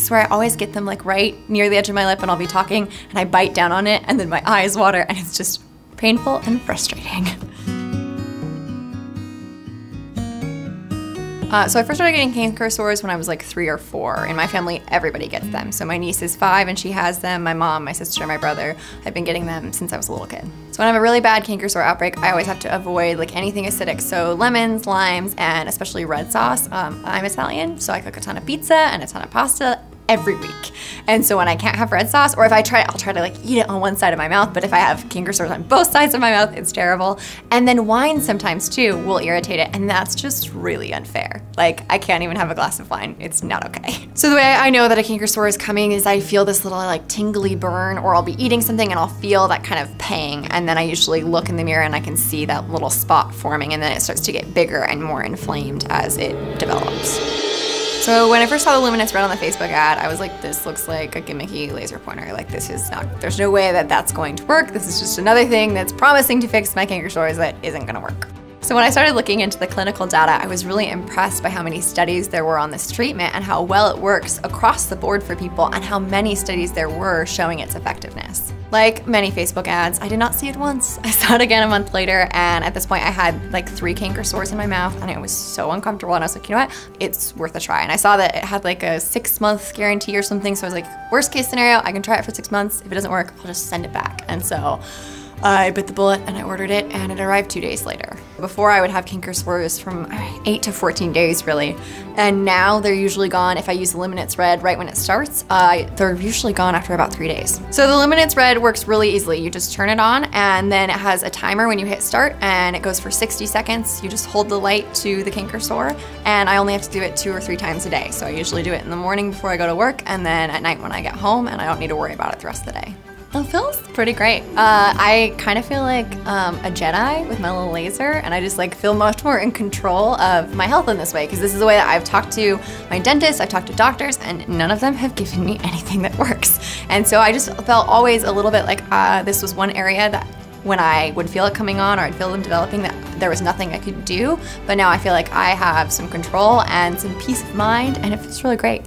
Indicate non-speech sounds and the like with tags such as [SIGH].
swear I always get them like right near the edge of my lip and I'll be talking and I bite down on it and then my eyes water and it's just painful and frustrating. [LAUGHS] Uh, so I first started getting canker sores when I was like three or four. In my family, everybody gets them. So my niece is five and she has them. My mom, my sister, my brother, I've been getting them since I was a little kid. So when I have a really bad canker sore outbreak, I always have to avoid like anything acidic. So lemons, limes, and especially red sauce. Um, I'm Italian, so I cook a ton of pizza and a ton of pasta every week. And so when I can't have red sauce, or if I try, I'll try to like eat it on one side of my mouth, but if I have canker sores on both sides of my mouth, it's terrible. And then wine sometimes too will irritate it, and that's just really unfair. Like I can't even have a glass of wine, it's not okay. [LAUGHS] So the way I know that a canker sore is coming is I feel this little like tingly burn, or I'll be eating something and I'll feel that kind of pang, and then I usually look in the mirror and I can see that little spot forming, and then it starts to get bigger and more inflamed as it develops. So when I first saw the Luminance Red on the Facebook ad, I was like, this looks like a gimmicky laser pointer. Like this is not, there's no way that that's going to work. This is just another thing that's promising to fix my canker sores that isn't gonna work. So when I started looking into the clinical data, I was really impressed by how many studies there were on this treatment and how well it works across the board for people and how many studies there were showing its effectiveness. Like many Facebook ads, I did not see it once. [LAUGHS] I saw it again a month later and at this point I had like three canker sores in my mouth and it was so uncomfortable and I was like, you know what, it's worth a try. And I saw that it had like a six month guarantee or something so I was like, worst case scenario, I can try it for six months. If it doesn't work, I'll just send it back. And so I bit the bullet and I ordered it and it arrived two days later. Before I would have canker sores from 8 to 14 days really. And now they're usually gone if I use the Luminance Red right when it starts. Uh, they're usually gone after about three days. So the Luminance Red works really easily. You just turn it on and then it has a timer when you hit start and it goes for 60 seconds. You just hold the light to the canker sore and I only have to do it two or three times a day. So I usually do it in the morning before I go to work and then at night when I get home and I don't need to worry about it the rest of the day. It feels pretty great. Uh, I kind of feel like um, a Jedi with my little laser, and I just like feel much more in control of my health in this way because this is the way that I've talked to my dentist, I've talked to doctors, and none of them have [LAUGHS] given me anything that works. And so I just felt always a little bit like uh, this was one area that when I would feel it coming on or I'd feel them developing that there was nothing I could do. But now I feel like I have some control and some peace of mind, and it feels really great.